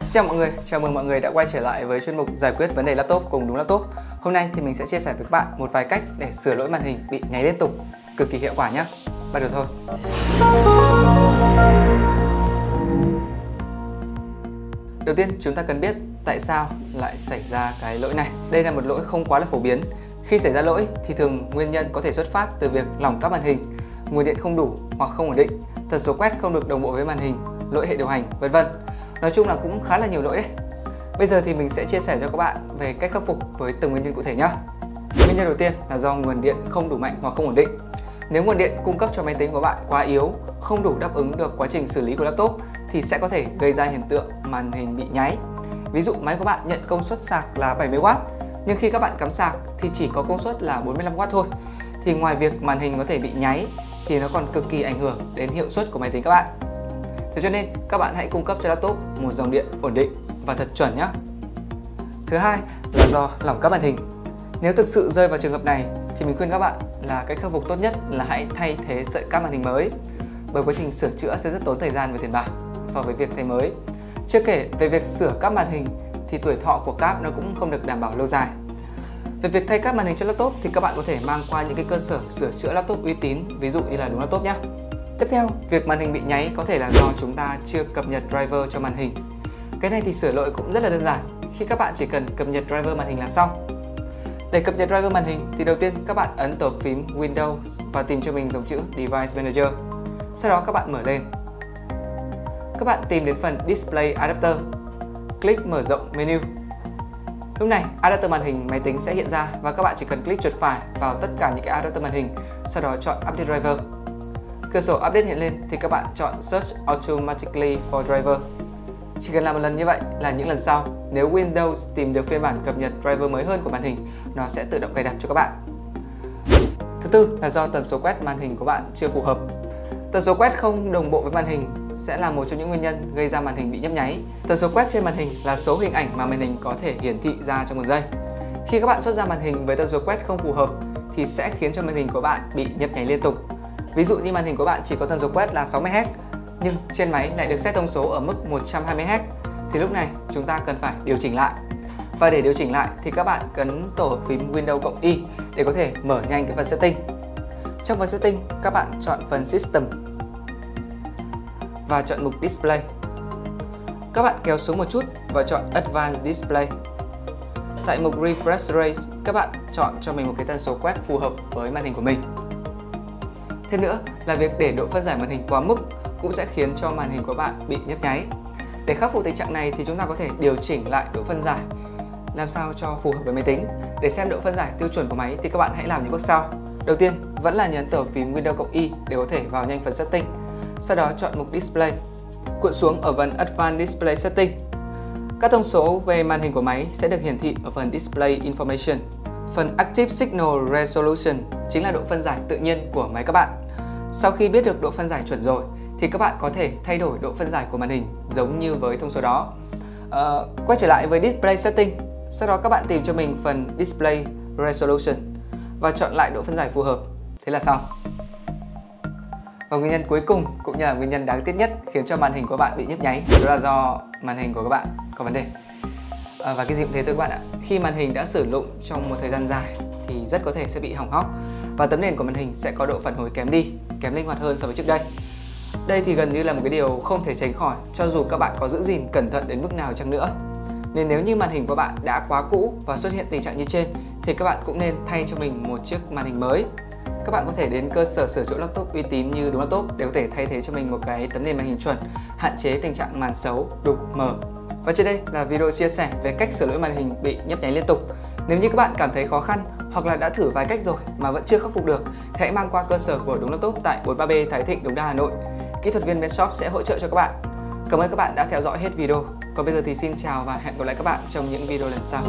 Xin chào mọi người, chào mừng mọi người đã quay trở lại với chuyên mục giải quyết vấn đề laptop cùng đúng laptop. Hôm nay thì mình sẽ chia sẻ với các bạn một vài cách để sửa lỗi màn hình bị nháy liên tục, cực kỳ hiệu quả nhé. Bắt đầu thôi. Đầu tiên chúng ta cần biết tại sao lại xảy ra cái lỗi này. Đây là một lỗi không quá là phổ biến. Khi xảy ra lỗi thì thường nguyên nhân có thể xuất phát từ việc lỏng các màn hình, nguồn điện không đủ hoặc không ổn định, tần số quét không được đồng bộ với màn hình, lỗi hệ điều hành, vân vân. Nói chung là cũng khá là nhiều lỗi đấy. Bây giờ thì mình sẽ chia sẻ cho các bạn về cách khắc phục với từng nguyên nhân cụ thể nhé. Nguyên nhân đầu tiên là do nguồn điện không đủ mạnh hoặc không ổn định. Nếu nguồn điện cung cấp cho máy tính của bạn quá yếu, không đủ đáp ứng được quá trình xử lý của laptop thì sẽ có thể gây ra hiện tượng màn hình bị nháy. Ví dụ máy của bạn nhận công suất sạc là 70W nhưng khi các bạn cắm sạc thì chỉ có công suất là 45W thôi. Thì ngoài việc màn hình có thể bị nháy thì nó còn cực kỳ ảnh hưởng đến hiệu suất của máy tính các bạn. Thế cho nên các bạn hãy cung cấp cho laptop một dòng điện ổn định và thật chuẩn nhé. Thứ hai là do lỏng các màn hình. Nếu thực sự rơi vào trường hợp này thì mình khuyên các bạn là cách khắc phục tốt nhất là hãy thay thế sợi cáp màn hình mới bởi quá trình sửa chữa sẽ rất tốn thời gian và tiền bạc so với việc thay mới. Chưa kể về việc sửa các màn hình thì tuổi thọ của cáp nó cũng không được đảm bảo lâu dài. Về việc thay các màn hình cho laptop thì các bạn có thể mang qua những cái cơ sở sửa chữa laptop uy tín, ví dụ như là đúng laptop nhé. Tiếp theo, việc màn hình bị nháy có thể là do chúng ta chưa cập nhật driver cho màn hình. Cái này thì sửa lỗi cũng rất là đơn giản, khi các bạn chỉ cần cập nhật driver màn hình là xong. Để cập nhật driver màn hình thì đầu tiên các bạn ấn tổ phím Windows và tìm cho mình dòng chữ Device Manager. Sau đó các bạn mở lên. Các bạn tìm đến phần Display Adapter. Click mở rộng menu. Lúc này, adapter màn hình máy tính sẽ hiện ra và các bạn chỉ cần click chuột phải vào tất cả những cái adapter màn hình, sau đó chọn Update Driver. Cửa sổ Update hiện lên thì các bạn chọn Search Automatically for Driver. Chỉ cần làm một lần như vậy là những lần sau, nếu Windows tìm được phiên bản cập nhật driver mới hơn của màn hình, nó sẽ tự động cài đặt cho các bạn. Thứ tư là do tần số quét màn hình của bạn chưa phù hợp. Tần số quét không đồng bộ với màn hình sẽ là một trong những nguyên nhân gây ra màn hình bị nhấp nháy. Tần số quét trên màn hình là số hình ảnh mà màn hình có thể hiển thị ra trong một giây. Khi các bạn xuất ra màn hình với tần số quét không phù hợp thì sẽ khiến cho màn hình của bạn bị nhấp nháy liên tục. Ví dụ như màn hình của bạn chỉ có tần số quét là 60Hz nhưng trên máy lại được set thông số ở mức 120Hz thì lúc này chúng ta cần phải điều chỉnh lại. Và để điều chỉnh lại thì các bạn cấn tổ phím Windows cộng Y để có thể mở nhanh cái phần setting. Trong phần setting, các bạn chọn phần System và chọn mục Display. Các bạn kéo xuống một chút và chọn Advanced Display. Tại mục Refresh Rate, các bạn chọn cho mình một cái tần số quét phù hợp với màn hình của mình. Thêm nữa là việc để độ phân giải màn hình quá mức cũng sẽ khiến cho màn hình của bạn bị nhấp nháy. Để khắc phục tình trạng này thì chúng ta có thể điều chỉnh lại độ phân giải, làm sao cho phù hợp với máy tính. Để xem độ phân giải tiêu chuẩn của máy thì các bạn hãy làm những bước sau. Đầu tiên, vẫn là nhấn tờ phím Windows cộng Y để có thể vào nhanh phần setting. Sau đó chọn mục Display. Cuộn xuống ở phần Advanced Display Setting. Các thông số về màn hình của máy sẽ được hiển thị ở phần Display Information. Phần Active Signal Resolution chính là độ phân giải tự nhiên của máy các bạn. Sau khi biết được độ phân giải chuẩn rồi thì các bạn có thể thay đổi độ phân giải của màn hình giống như với thông số đó. À, quay trở lại với Display Setting, sau đó các bạn tìm cho mình phần Display Resolution và chọn lại độ phân giải phù hợp. Thế là xong. Và nguyên nhân cuối cùng cũng như là nguyên nhân đáng tiếc nhất khiến cho màn hình của bạn bị nhấp nháy đó là do màn hình của các bạn có vấn đề. À, và cái gì cũng thế thôi các bạn ạ. Khi màn hình đã sử dụng trong một thời gian dài thì rất có thể sẽ bị hỏng hóc và tấm nền của màn hình sẽ có độ phản hồi kém đi, kém linh hoạt hơn so với trước đây. Đây thì gần như là một cái điều không thể tránh khỏi cho dù các bạn có giữ gìn cẩn thận đến mức nào chăng nữa. Nên nếu như màn hình của bạn đã quá cũ và xuất hiện tình trạng như trên thì các bạn cũng nên thay cho mình một chiếc màn hình mới. Các bạn có thể đến cơ sở sửa chữa laptop uy tín như đúng laptop để có thể thay thế cho mình một cái tấm nền màn hình chuẩn, hạn chế tình trạng màn xấu, đục, mờ. Và trên đây là video chia sẻ về cách sửa lỗi màn hình bị nhấp nháy liên tục. Nếu như các bạn cảm thấy khó khăn hoặc là đã thử vài cách rồi mà vẫn chưa khắc phục được thì hãy mang qua cơ sở của đúng laptop tại 43B Thái Thịnh, Đống Đa, Hà Nội kỹ thuật viên bên shop sẽ hỗ trợ cho các bạn. Cảm ơn các bạn đã theo dõi hết video. Còn bây giờ thì xin chào và hẹn gặp lại các bạn trong những video lần sau.